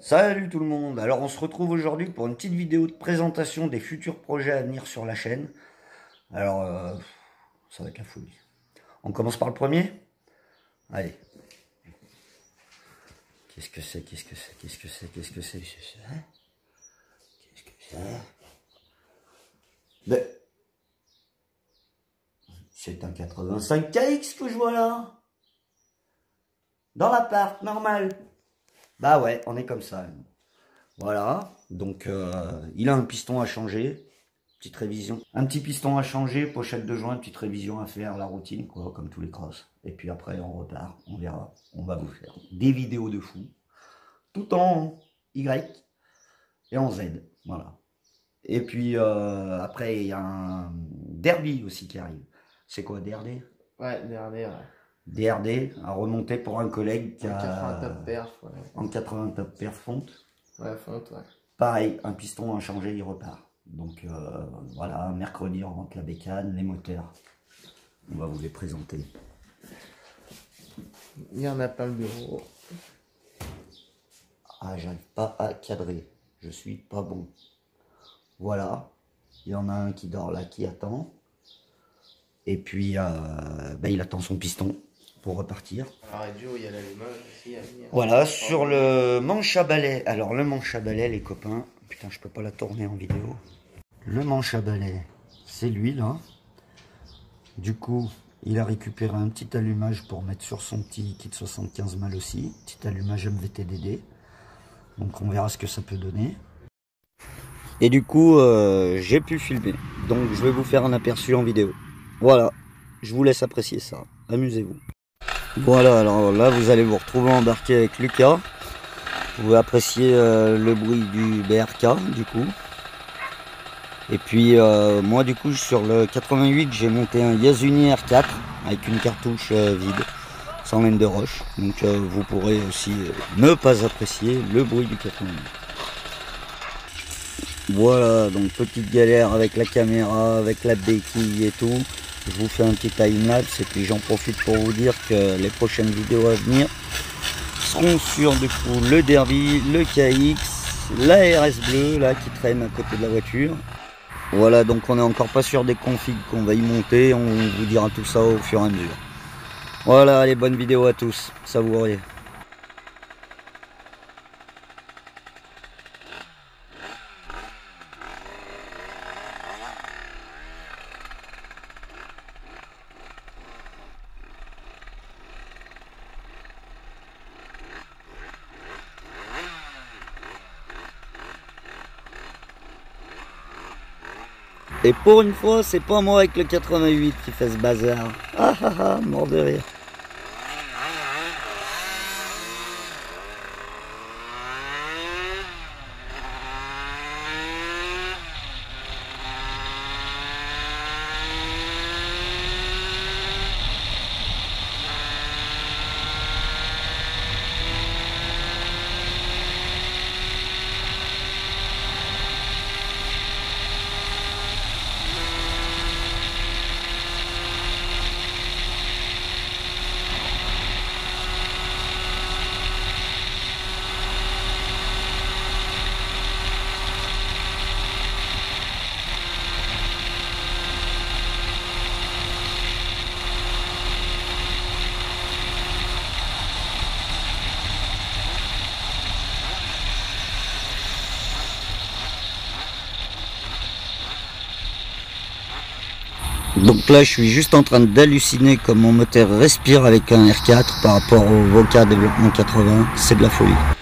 Salut tout le monde. Alors on se retrouve aujourd'hui pour une petite vidéo de présentation des futurs projets à venir sur la chaîne. Alors, euh, ça va être la folie. On commence par le premier? Allez. Qu'est-ce que c'est? Qu'est-ce que c'est? Qu'est-ce que c'est? Qu'est-ce que c'est? Qu'est-ce que c'est? Mais... C'est? Un 85 KX que je vois là. Dans l'appart, normal bah ouais, on est comme ça. Voilà, donc euh, il a un piston à changer, petite révision. Un petit piston à changer, pochette de joint, petite révision à faire, la routine, quoi, comme tous les crosses. Et puis après, on repart, on verra. On va vous faire des vidéos de fou, tout en Y et en Z, voilà. Et puis euh, après, il y a un derby aussi qui arrive. C'est quoi, DRD Ouais, DRD, ouais. DRD à remonter pour un collègue qui En a 80 top perf, ouais. en 80 top perf fonte. Ouais, fonte, ouais. Pareil, un piston à changer, il repart. Donc euh, voilà, mercredi on rentre la bécane, les moteurs. On va vous les présenter. Il y en a pas le bureau. Ah, j'arrive pas à cadrer. Je suis pas bon. Voilà. Il y en a un qui dort là, qui attend. Et puis, euh, ben, il attend son piston pour repartir. Alors, Joe, il y a l'allumage aussi à venir. Voilà, sur le manche à balai. Alors, le manche à balai, les copains. Putain, je peux pas la tourner en vidéo. Le manche à balai, c'est lui, là. Du coup, il a récupéré un petit allumage pour mettre sur son petit kit 75 mal aussi. Petit allumage MVTDD. Donc, on verra ce que ça peut donner. Et du coup, euh, j'ai pu filmer. Donc, je vais vous faire un aperçu en vidéo. Voilà, je vous laisse apprécier ça. Amusez-vous. Voilà, alors là, vous allez vous retrouver embarqué avec Lucas. Vous pouvez apprécier euh, le bruit du BRK, du coup. Et puis, euh, moi, du coup, sur le 88, j'ai monté un Yasuni R4 avec une cartouche euh, vide, sans laine de roche. Donc, vous pourrez aussi ne pas apprécier le bruit du 88. Voilà, donc petite galère avec la caméra, avec la béquille et tout. Je vous fais un petit time-lapse et puis j'en profite pour vous dire que les prochaines vidéos à venir seront sur du coup le Derby, le KX, la RS bleue là qui traîne à côté de la voiture. Voilà, donc on n'est encore pas sûr des configs qu'on va y monter, on vous dira tout ça au fur et à mesure. Voilà, allez, bonne vidéo à tous, savourez. Et pour une fois, c'est pas moi avec le 88 qui fait ce bazar. Ah ah ah, mort de rire. Donc là, je suis juste en train d'halluciner comme mon moteur respire avec un R4 par rapport au Voca développement 80. C'est de la folie.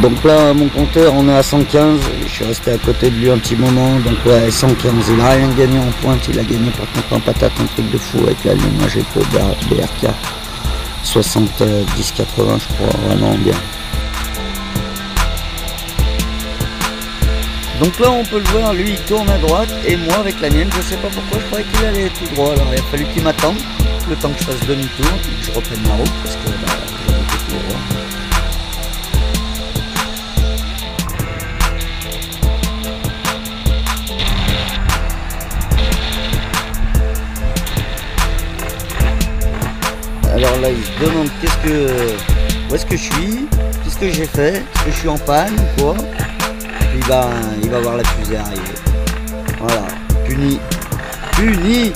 Donc là, mon compteur, on est à 115. Je suis resté à côté de lui un petit moment. Donc ouais, 115. Il a rien gagné en pointe. Il a gagné par contre en patate un truc de fou avec l'allumage et le BRK. 70-80, je crois. Vraiment bien. Donc là, on peut le voir, lui, il tourne à droite, et moi, avec la mienne, je sais pas pourquoi, je croyais qu'il allait tout droit. Alors, il a fallu qu'il m'attende, le temps que je fasse demi-tour, et que je reprenne ma route, parce que bah, tout droit. Alors là, il se demande qu'est-ce que, où est-ce que je suis, qu'est-ce que j'ai fait, est-ce que je suis en panne ou quoi va, il va voir la fusée arriver. Voilà, puni, puni.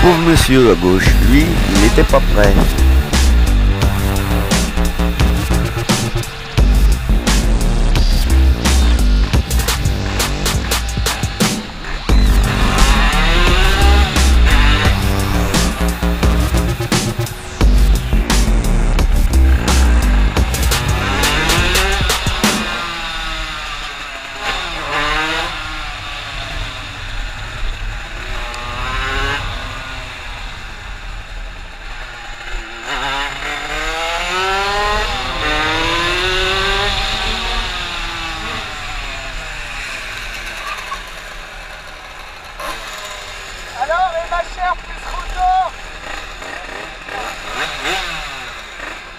Pauvre monsieur à gauche, lui, il n'était pas prêt. machère plus rotor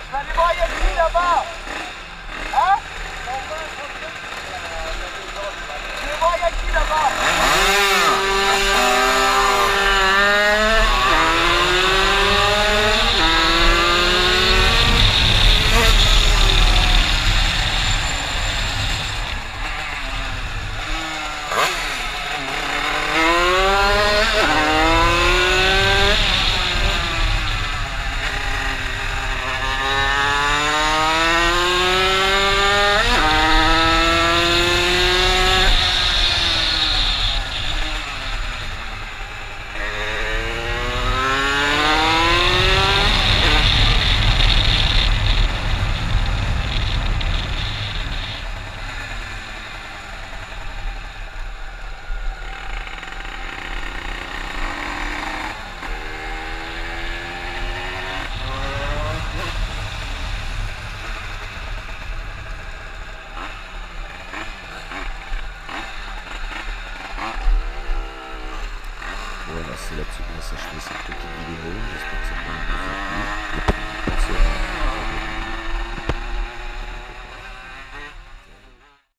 Je vais aller voir Yaki là-bas. Hein? Je vais voir Yaki là-bas.